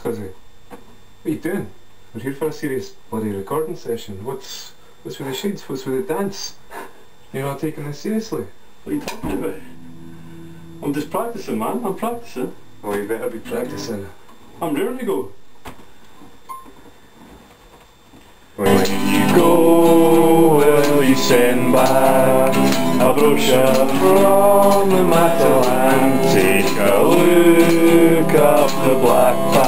Scuzzy. What are you doing? We're here for a serious bloody recording session. What's what's with the shades? What's with the dance? You're not taking this seriously? What are you talking about? I'm just practicing, man. I'm practicing. Well, you better be practicing. I'm ready to go. When you go, will you send back a brochure from the Matalan? Take a look up the black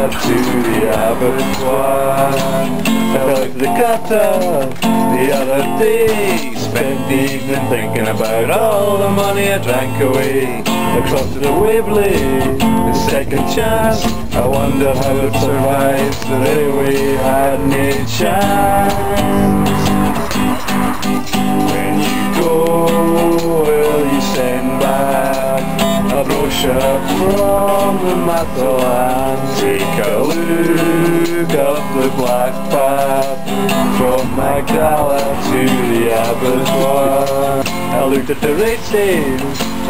Magdala to the abattoir. I out the gutter the other day, spent the evening thinking about all the money I drank away. Across to the Waverley, the second chance, I wonder how it survives the railway had no chance. The? Take a look up the black path from Magdala to the abattoir. I looked at the stage,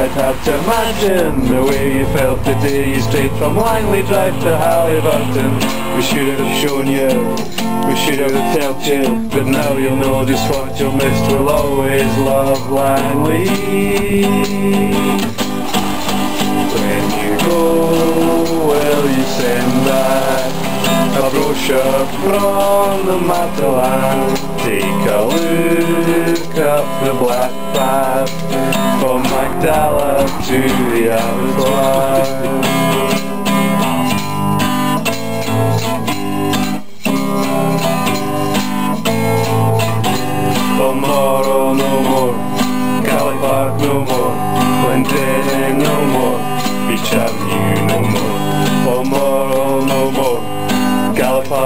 I'd have to imagine the way you felt the day you straight from Langlee Drive to Haliburton. We should have shown you, we should have helped you, but now you'll know just what you'll miss. We'll always love Langlee. From the Matalan? Take a look up the black path from Magdala to the abattoir.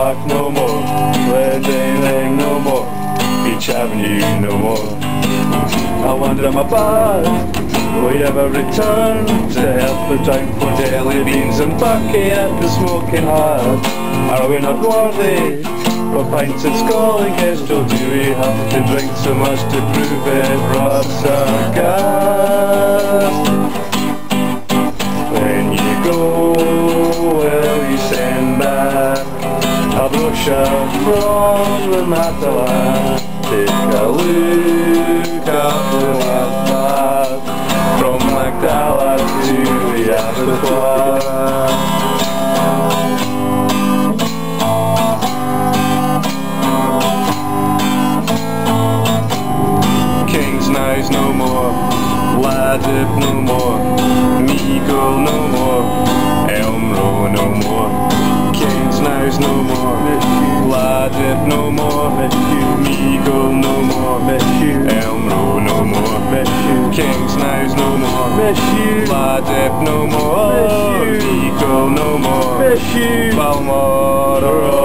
Park no more, Glendenning no more, Beach Avenue no more. I wonder my past, will ever return to help the drink for jelly beans and bucky at the smoking heart? Are we not worthy? For pints at Scully Kestrel do we have to drink so much to prove it rots from the Matalan? Take a look up the map from Magdala to no more, Ladhope no more, Meigle no more, Elm Row no more, King's Knives no more, Ladhope no more, Meigle no more, Elm Row no more, King's Knives no more, Ladhope no more, Meigle no more, Balmoral